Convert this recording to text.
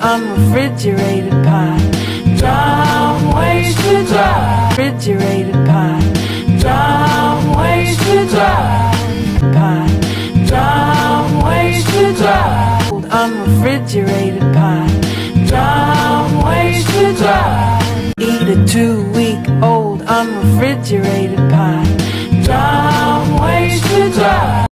unrefrigerated pie. Dumb ways to dry. Refrigerated pie. Dumb ways to dry. Pie. Dumb ways to dry. Unrefrigerated pie. Dumb ways to dry. Eat a two-week-old unrefrigerated